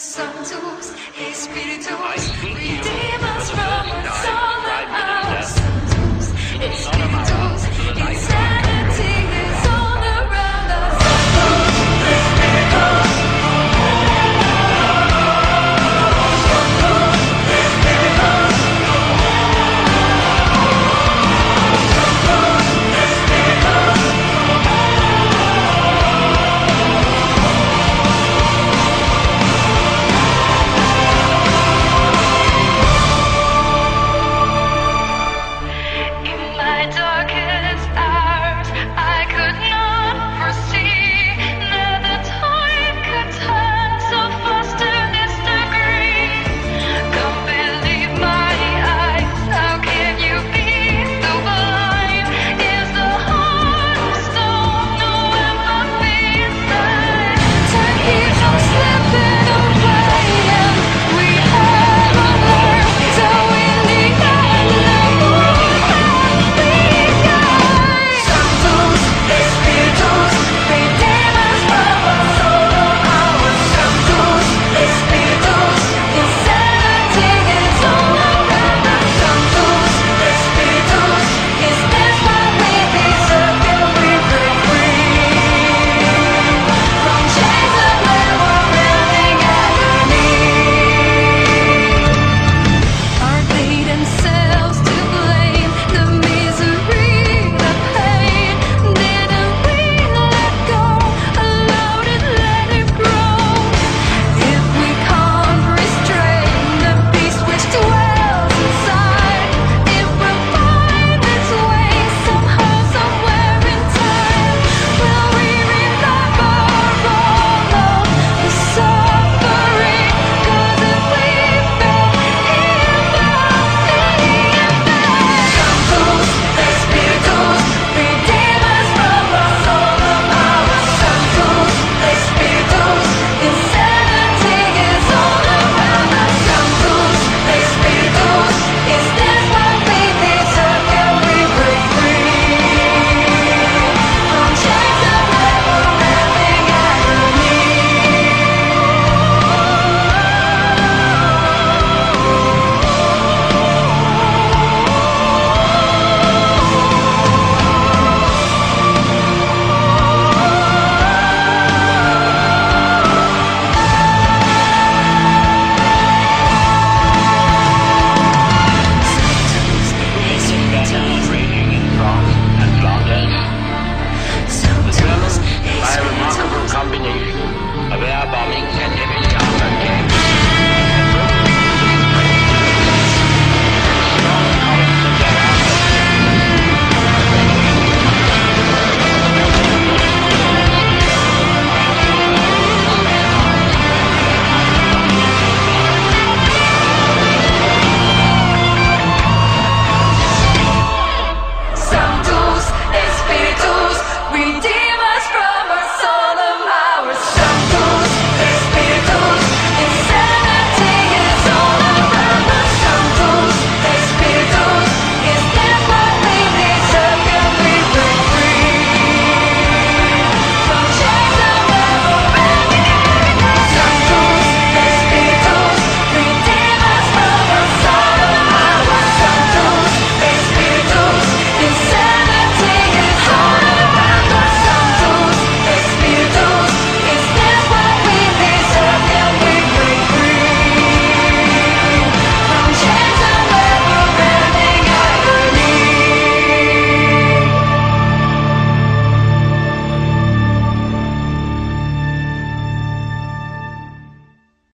Santos, spiritual Redeemer.